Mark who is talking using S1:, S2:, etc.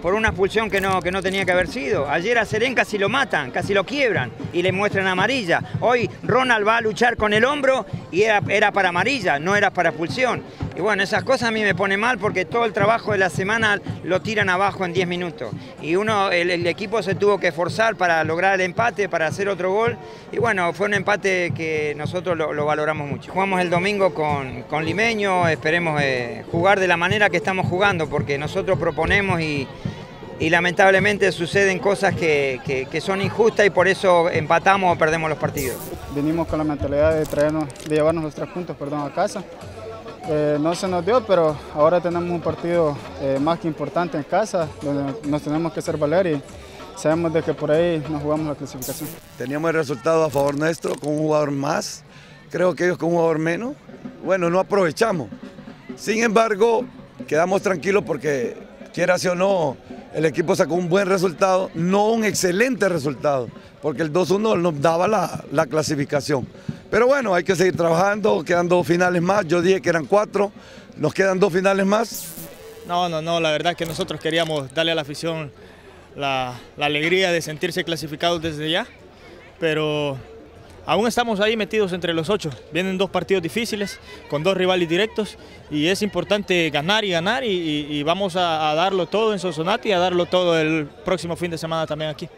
S1: por una expulsión que no, que no tenía que haber sido. Ayer a Serén casi lo matan, casi lo quiebran y le muestran amarilla. Hoy Ronald va a luchar con el hombro y era, era para amarilla, no era para expulsión. Y bueno, esas cosas a mí me pone mal porque todo el trabajo de la semana lo tiran abajo en 10 minutos. Y uno, el, equipo se tuvo que esforzar para lograr el empate, para hacer otro gol. Y bueno, fue un empate que nosotros lo, lo valoramos mucho. Jugamos el domingo con, con Limeño, esperemos eh, jugar de la manera que estamos jugando, porque nosotros proponemos y, y lamentablemente suceden cosas que, que, que, son injustas y por eso empatamos o perdemos los partidos.
S2: Venimos con la mentalidad de, traernos, de llevarnos los tres puntos perdón, a casa. Eh, no se nos dio, pero ahora tenemos un partido eh, más que importante en casa, donde nos tenemos que hacer valer y sabemos de que por ahí nos jugamos la clasificación.
S3: Teníamos el resultado a favor nuestro con un jugador más, creo que ellos con un jugador menos. Bueno, no aprovechamos. Sin embargo, quedamos tranquilos porque, quiera o no, el equipo sacó un buen resultado, no un excelente resultado, porque el 2-1 nos daba la, la clasificación. Pero bueno, hay que seguir trabajando, quedan dos finales más, yo dije que eran cuatro, nos quedan dos finales más.
S4: No, no, no, la verdad es que nosotros queríamos darle a la afición la, la alegría de sentirse clasificados desde ya, pero aún estamos ahí metidos entre los ocho. Vienen dos partidos difíciles, con dos rivales directos, y es importante ganar y ganar, y, vamos a, darlo todo en Sonsonate y a darlo todo el próximo fin de semana también aquí.